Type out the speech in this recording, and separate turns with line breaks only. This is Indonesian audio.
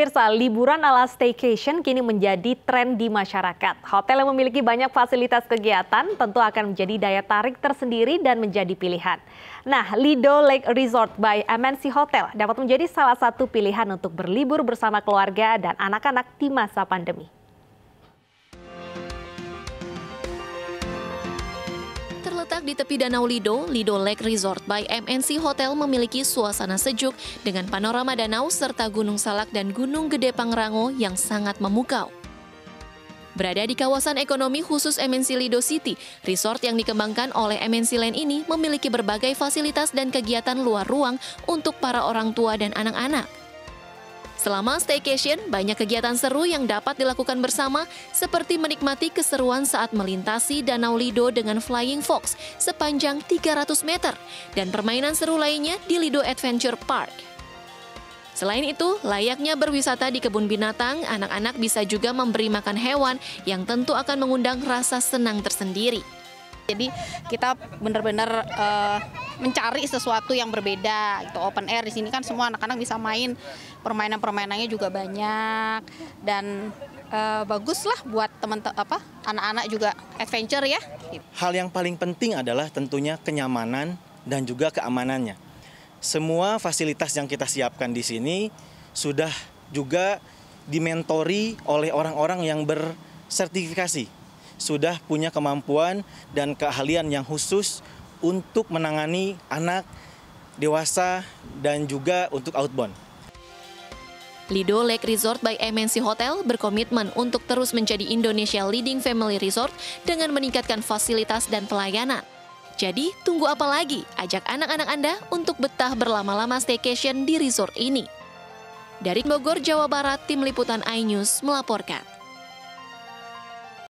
Pemirsa, liburan ala staycation kini menjadi tren di masyarakat. Hotel yang memiliki banyak fasilitas kegiatan tentu akan menjadi daya tarik tersendiri dan menjadi pilihan. Nah, Lido Lake Resort by MNC Hotel dapat menjadi salah satu pilihan untuk berlibur bersama keluarga dan anak-anak di masa pandemi.
Terletak di tepi Danau Lido, Lido Lake Resort by MNC Hotel memiliki suasana sejuk dengan panorama danau serta Gunung Salak dan Gunung Gede Pangrango yang sangat memukau. Berada di kawasan ekonomi khusus MNC Lido City, resort yang dikembangkan oleh MNC Land ini memiliki berbagai fasilitas dan kegiatan luar ruang untuk para orang tua dan anak-anak. Selama staycation, banyak kegiatan seru yang dapat dilakukan bersama, seperti menikmati keseruan saat melintasi Danau Lido dengan Flying Fox sepanjang 300 meter, dan permainan seru lainnya di Lido Adventure Park. Selain itu, layaknya berwisata di kebun binatang, anak-anak bisa juga memberi makan hewan yang tentu akan mengundang rasa senang tersendiri.
Jadi kita benar-benar uh, mencari sesuatu yang berbeda. Itu open air di sini kan semua anak-anak bisa main permainan-permainannya juga banyak dan uh, bagus lah buat teman apa anak-anak juga adventure ya.
Hal yang paling penting adalah tentunya kenyamanan dan juga keamanannya. Semua fasilitas yang kita siapkan di sini sudah juga dimentori oleh orang-orang yang bersertifikasi sudah punya kemampuan dan keahlian yang khusus untuk menangani anak, dewasa, dan juga untuk outbound.
Lido Lake Resort by MNC Hotel berkomitmen untuk terus menjadi Indonesia leading family resort dengan meningkatkan fasilitas dan pelayanan. Jadi, tunggu apa lagi? Ajak anak-anak Anda untuk betah berlama-lama staycation di resort ini. Dari Bogor, Jawa Barat, Tim Liputan iNews melaporkan.